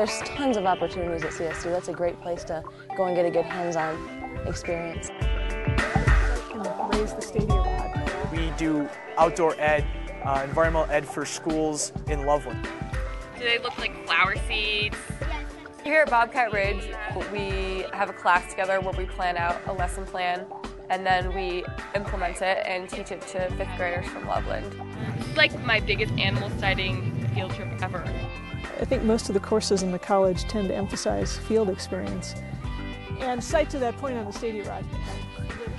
There's tons of opportunities at CSU. That's a great place to go and get a good hands-on experience. Raise the stadium. We do outdoor ed, uh, environmental ed for schools in Loveland. Do they look like flower seeds? Here at Bobcat Ridge, we have a class together where we plan out a lesson plan and then we implement it and teach it to fifth graders from Loveland. It's like my biggest animal sighting field trip ever. I think most of the courses in the college tend to emphasize field experience and sight to that point on the stadia rod.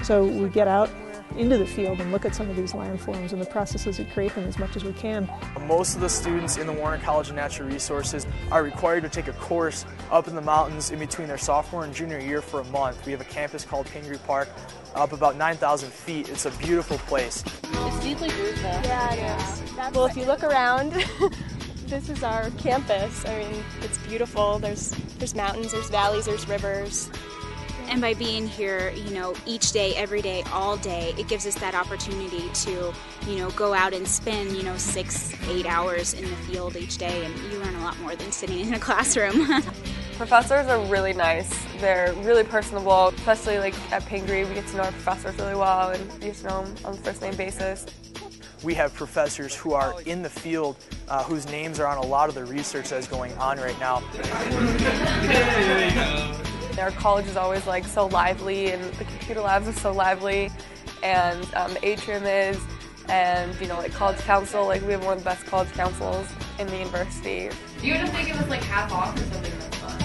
So we get out into the field and look at some of these landforms and the processes that create them as much as we can. Most of the students in the Warner College of Natural Resources are required to take a course up in the mountains in between their sophomore and junior year for a month. We have a campus called Pingree Park up about 9,000 feet. It's a beautiful place. It's deeply rooted though. Yeah, it is. Well, if you look around, this is our campus. I mean, it's beautiful. There's there's mountains, there's valleys, there's rivers. And by being here, you know, each day, every day, all day, it gives us that opportunity to, you know, go out and spend, you know, six, eight hours in the field each day, and you learn a lot more than sitting in a classroom. Professors are really nice. They're really personable, especially like at Pingree, we get to know our professors really well and we get to know them on a first name basis. We have professors who are in the field uh, whose names are on a lot of the research that is going on right now. Our college is always like so lively and the computer labs are so lively and um, the atrium is and you know like college council like we have one of the best college councils in the university. You would think it was like half off or something that's fun.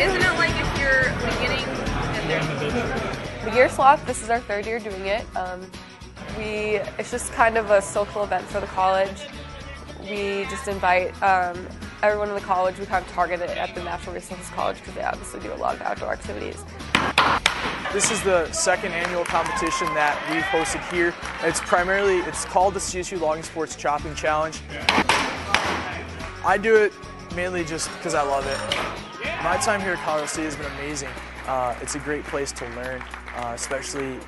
Isn't it like if you're beginning and there's The Gear Sloth, this is our third year doing it. Um, we it's just kind of a social event for the college. We just invite um, everyone in the college. We kind of target it at the Natural Resources College because they obviously do a lot of outdoor activities. This is the second annual competition that we've hosted here. It's primarily, it's called the CSU Logging Sports Chopping Challenge. I do it mainly just because I love it. My time here at Colorado State has been amazing. Uh, it's a great place to learn, uh, especially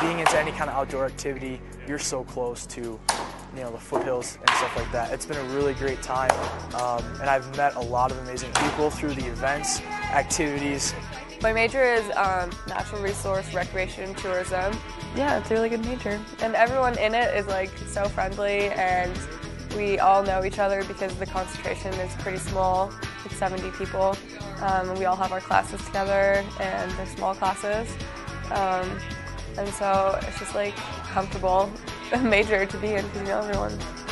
being into any kind of outdoor activity. You're so close to you know the foothills and stuff like that. It's been a really great time, um, and I've met a lot of amazing people through the events, activities. My major is um, natural resource recreation and tourism. Yeah, it's a really good major, and everyone in it is like so friendly, and we all know each other because the concentration is pretty small. It's 70 people, um, and we all have our classes together, and they're small classes. Um, and so it's just like comfortable major to be in because you know everyone.